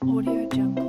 audiojungle.